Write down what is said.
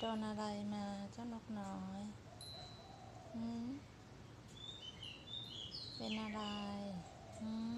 โดนอะไรมาเจ้านกน้อยหืมเป็นอะไรหืม